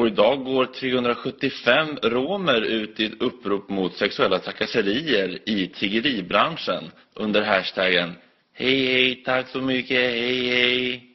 Och idag går 375 romer ut i ett upprop mot sexuella trakasserier i tiggeribranschen under hashtaggen Hej hej, tack så mycket, hej hej.